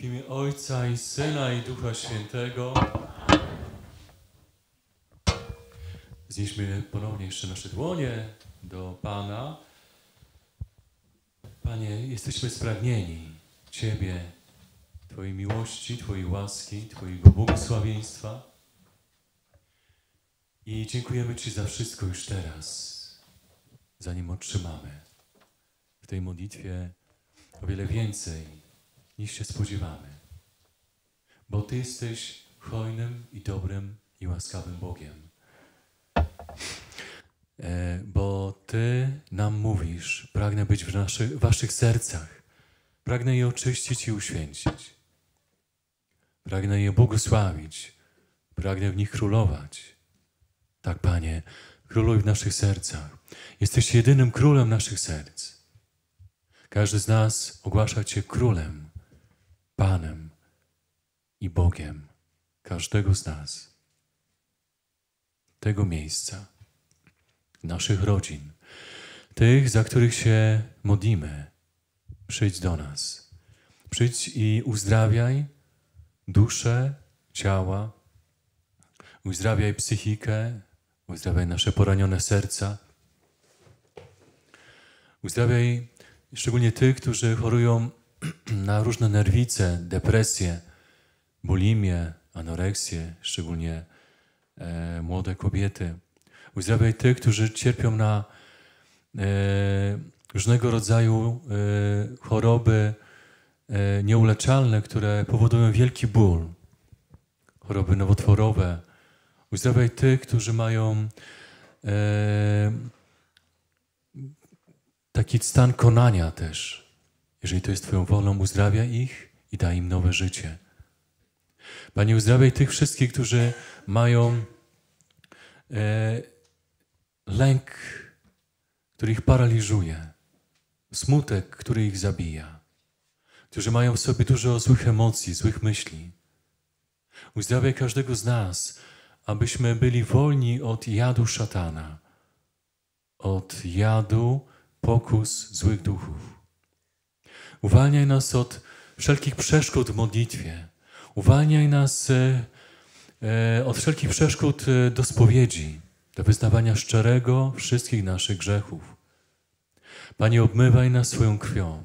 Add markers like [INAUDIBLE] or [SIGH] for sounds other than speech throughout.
W imię Ojca i Syna i Ducha Świętego. Znieśmy ponownie jeszcze nasze dłonie do Pana. Panie, jesteśmy spragnieni Ciebie, Twojej miłości, Twojej łaski, Twojego błogosławieństwa. I dziękujemy Ci za wszystko już teraz, zanim otrzymamy w tej modlitwie o wiele więcej niż się spodziewamy. Bo Ty jesteś hojnym i dobrym i łaskawym Bogiem. E, bo Ty nam mówisz, pragnę być w Waszych sercach. Pragnę je oczyścić i uświęcić. Pragnę je błogosławić. Pragnę w nich królować. Tak, Panie, króluj w naszych sercach. Jesteś jedynym królem naszych serc. Każdy z nas ogłasza Cię królem, Panem i Bogiem. Każdego z nas. Tego miejsca, naszych rodzin, tych, za których się modlimy. Przyjdź do nas. Przyjdź i uzdrawiaj duszę, ciała, uzdrawiaj psychikę, uzdrawiaj nasze poranione serca. Uzdrawiaj szczególnie tych, którzy chorują [CLEARS THROAT] na różne nerwice, depresje, bulimię, anoreksję, szczególnie e, młode kobiety. Uzdrawiaj tych, którzy cierpią na e, różnego rodzaju e, choroby e, nieuleczalne, które powodują wielki ból, choroby nowotworowe. Uzdrawiaj tych, którzy mają e, taki stan konania też. Jeżeli to jest Twoją wolą, uzdrawia ich i daj im nowe życie. Panie, uzdrawiaj tych wszystkich, którzy mają e, lęk, który ich paraliżuje, smutek, który ich zabija, którzy mają w sobie dużo złych emocji, złych myśli. Uzdrawiaj każdego z nas, abyśmy byli wolni od jadu szatana, od jadu pokus złych duchów. Uwalniaj nas od wszelkich przeszkód w modlitwie. Uwalniaj nas e, e, od wszelkich przeszkód e, do spowiedzi, do wyznawania szczerego wszystkich naszych grzechów. Panie, obmywaj nas swoją krwią.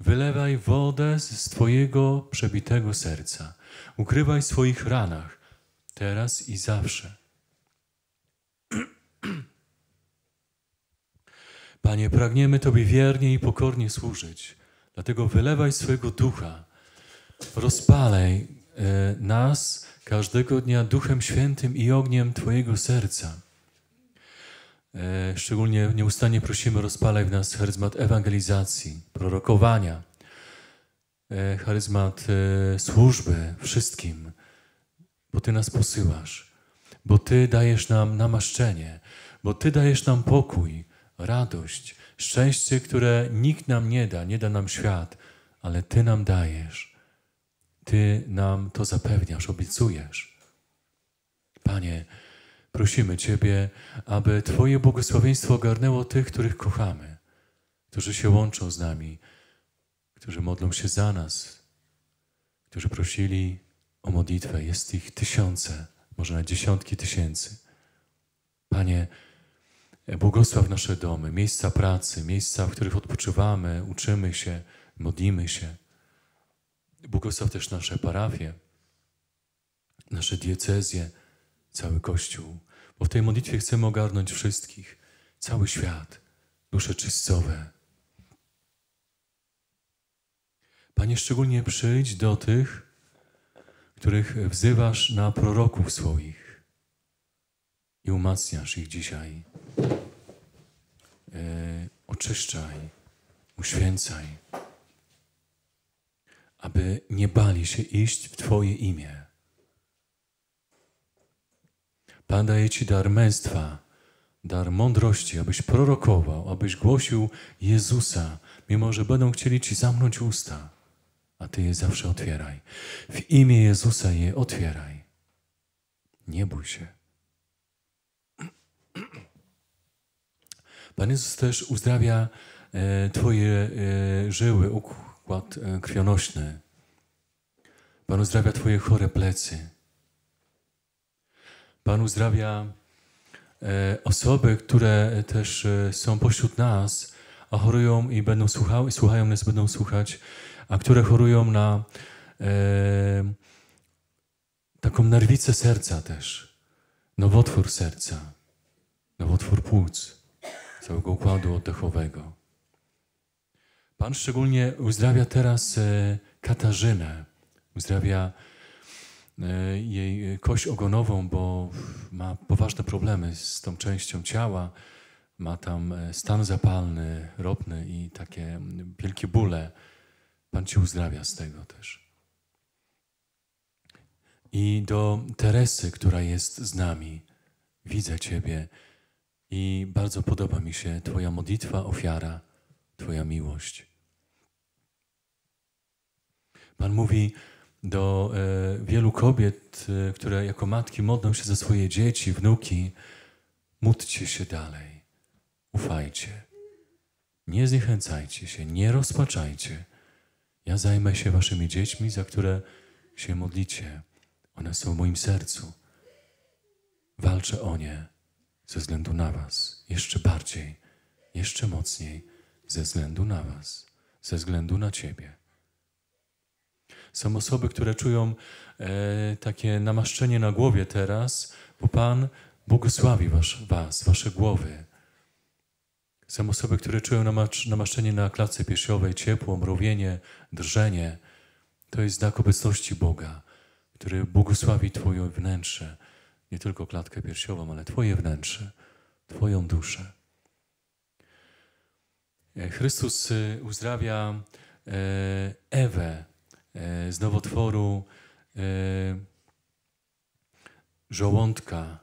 Wylewaj wodę z Twojego przebitego serca. Ukrywaj w swoich ranach, teraz i zawsze. [CLEARS THROAT] Panie, pragniemy Tobie wiernie i pokornie służyć. Dlatego wylewaj swojego ducha. Rozpalaj e, nas każdego dnia Duchem Świętym i ogniem Twojego serca. E, szczególnie nieustannie prosimy, rozpalaj w nas charyzmat ewangelizacji, prorokowania, e, charyzmat służby wszystkim, bo Ty nas posyłasz, bo Ty dajesz nam namaszczenie, bo Ty dajesz nam pokój, radość, szczęście, które nikt nam nie da, nie da nam świat, ale Ty nam dajesz. Ty nam to zapewniasz, obiecujesz. Panie, prosimy Ciebie, aby Twoje błogosławieństwo ogarnęło tych, których kochamy, którzy się łączą z nami, którzy modlą się za nas, którzy prosili o modlitwę. Jest ich tysiące, może na dziesiątki tysięcy. Panie, Błogosław nasze domy, miejsca pracy, miejsca, w których odpoczywamy, uczymy się, modlimy się. Błogosław też nasze parafie, nasze diecezje, cały Kościół, bo w tej modlitwie chcemy ogarnąć wszystkich, cały świat, dusze czystowe. Panie, szczególnie przyjdź do tych, których wzywasz na proroków swoich i umacniasz ich dzisiaj. E, oczyszczaj, uświęcaj, aby nie bali się iść w Twoje imię. Pan daje Ci dar męstwa, dar mądrości, abyś prorokował, abyś głosił Jezusa, mimo że będą chcieli Ci zamknąć usta, a Ty je zawsze otwieraj. W imię Jezusa je otwieraj. Nie bój się. Pan Jezus też uzdrawia e, Twoje e, żyły, układ e, krwionośny. Pan uzdrawia Twoje chore plecy. Pan uzdrawia osoby, które też są pośród nas, a chorują i będą słuchały, słuchają nas, będą słuchać, a które chorują na e, taką nerwicę serca też, nowotwór serca, nowotwór płuc, całego układu oddechowego. Pan szczególnie uzdrawia teraz e, Katarzynę, uzdrawia e, jej kość ogonową, bo ma poważne problemy z tą częścią ciała, ma tam e, stan zapalny, ropny i takie wielkie bóle. Pan Ci uzdrawia z tego też. I do Teresy, która jest z nami, widzę Ciebie i bardzo podoba mi się Twoja modlitwa, ofiara, Twoja miłość. Pan mówi do e, wielu kobiet, e, które jako matki modlą się za swoje dzieci, wnuki, módlcie się dalej, ufajcie, nie zniechęcajcie się, nie rozpaczajcie. Ja zajmę się waszymi dziećmi, za które się modlicie. One są w moim sercu. Walczę o nie ze względu na Was, jeszcze bardziej, jeszcze mocniej, ze względu na Was, ze względu na Ciebie. Są osoby, które czują e, takie namaszczenie na głowie teraz, bo Pan błogosławi was, was, Wasze głowy. Są osoby, które czują namaszczenie na klatce piersiowej, ciepło, mrowienie, drżenie. To jest znak obecności Boga który błogosławi Twoje wnętrze, nie tylko klatkę piersiową, ale Twoje wnętrze, Twoją duszę. E, Chrystus e, uzdrawia e, Ewę z nowotworu żołądka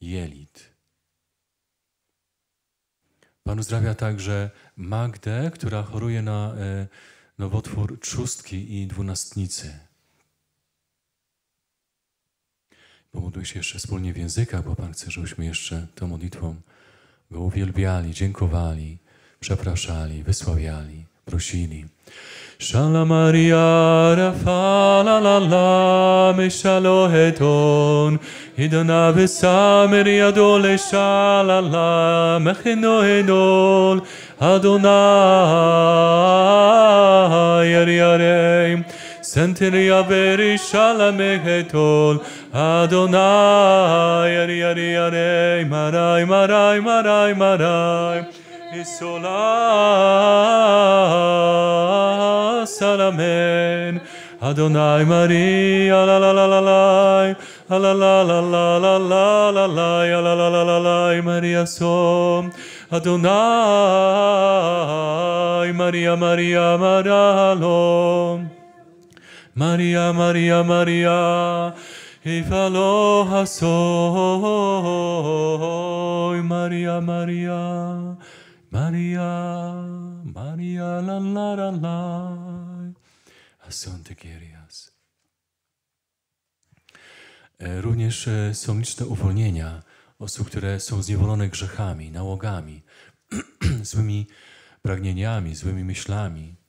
jelit. Pan uzdrawia także Magdę, która choruje na nowotwór trzustki i dwunastnicy. Pomódlmy się jeszcze wspólnie w językach, bo Pan chce, żebyśmy jeszcze tą modlitwą Go uwielbiali, dziękowali, przepraszali, wysławiali, prosili. Shala Maria, Rafa, la la Meshaloheton, Hidona Vesameria dole, Shala la, Mechenohenol, Adonai, Yariarei, Senteria veri shalamehetol Adonai ari ari ari marai marai marai marai Isola salamen Adonai Maria la la la la la la la la la la la la la la la la la la la Maria som Adonai Maria Maria Maralom Maria, Maria, Maria, Ifaloha soy, Maria, Maria, Maria, Maria, la la la la. Asante Kyrias. E, również e, są liczne uwolnienia osób, które są zniewolone grzechami, nałogami, [CLEARS THROAT] złymi pragnieniami, złymi myślami.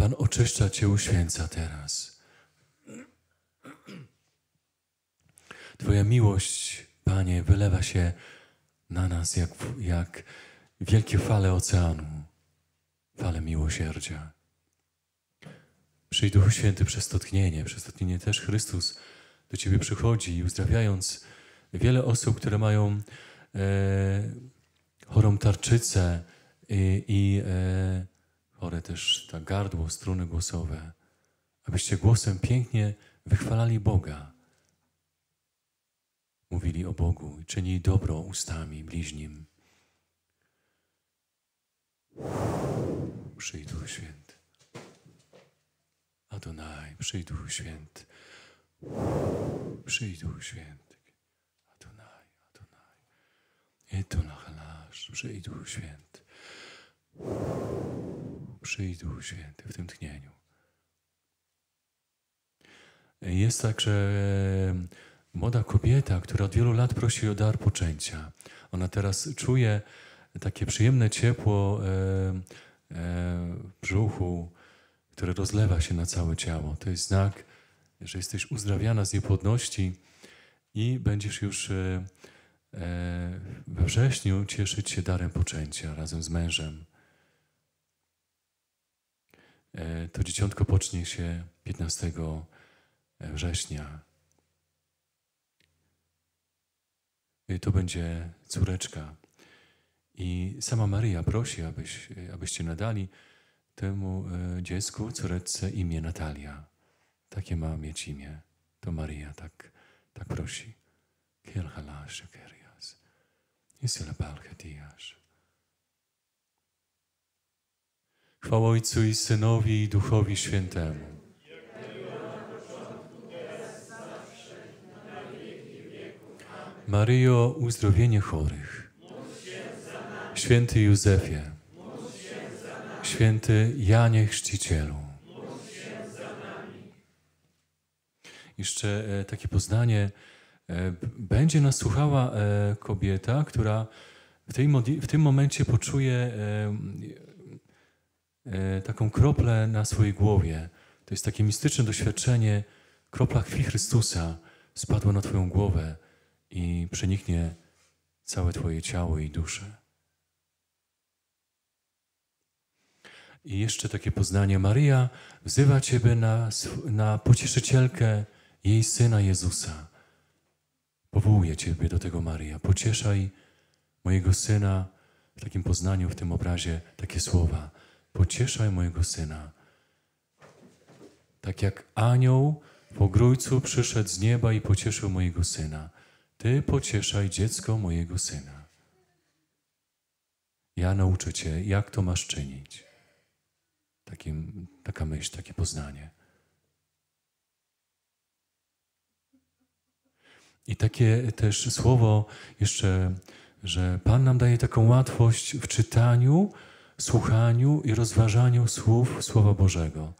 Pan oczyszcza Cię, uświęca teraz. Twoja miłość, Panie, wylewa się na nas jak, jak wielkie fale oceanu, fale miłosierdzia. Przyjdź Duchu Święty przez to tchnienie, przez to tchnienie też Chrystus do Ciebie przychodzi i uzdrawiając wiele osób, które mają e, chorą tarczycę i, i e, chore też ta gardło, struny głosowe, abyście głosem pięknie wychwalali Boga. Mówili o Bogu i czynili dobro ustami bliźnim. Przyjdź Duchu Święty. Adonai, przyjdź Duchu Święty. Przyjdź Duchu Święty. Adonai, Adonai. Eto na halasz, przyjdź Duchu Święty. Przyjdź Duchu Święty w tym tchnieniu. Jest także młoda kobieta, która od wielu lat prosi o dar poczęcia. Ona teraz czuje takie przyjemne ciepło w brzuchu, które rozlewa się na całe ciało. To jest znak, że jesteś uzdrawiana z niepłodności i będziesz już we wrześniu cieszyć się darem poczęcia razem z mężem. E, to dzieciątko pocznie się 15 września. I to będzie córeczka. I sama Maryja prosi, abyś, abyście nadali temu e, dziecku, córeczce imię Natalia. Takie ma mieć imię. To Maryja tak, tak prosi. Kiel halasz, kerias. Isyle balchetiasz. Chwała Ojcu i Synowi i Duchowi Świętemu. Maryjo, uzdrowienie chorych. Święty Józefie. Święty Janie Chrzcicielu. Jeszcze e, takie poznanie. E, będzie nas słuchała e, kobieta, która w, tej, w tym momencie poczuje taką kroplę na swojej głowie. To jest takie mistyczne doświadczenie. Kropla krwi Chrystusa spadła na Twoją głowę i przeniknie całe Twoje ciało i duszę. I jeszcze takie poznanie. Maryja wzywa Ciebie na, na pocieszycielkę jej Syna Jezusa. Powołuje Ciebie do tego Maryja. Pocieszaj mojego Syna w takim poznaniu, w tym obrazie takie słowa. Pocieszaj mojego Syna. Tak jak anioł w ogrójcu przyszedł z nieba i pocieszył mojego Syna. Ty pocieszaj dziecko mojego Syna. Ja nauczę Cię, jak to masz czynić. Taka myśl, takie poznanie. I takie też słowo jeszcze, że Pan nam daje taką łatwość w czytaniu, słuchaniu i rozważaniu słów Słowa Bożego,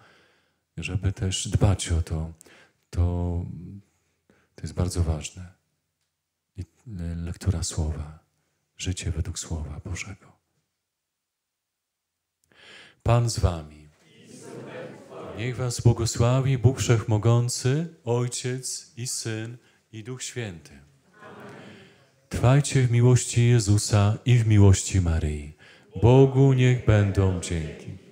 żeby też dbać o to. To, to jest bardzo ważne. I lektura Słowa, życie według Słowa Bożego. Pan z Wami. Niech Was błogosławi Bóg Wszechmogący, Ojciec i Syn i Duch Święty. Trwajcie w miłości Jezusa i w miłości Maryi. Bogu niech będą dzięki.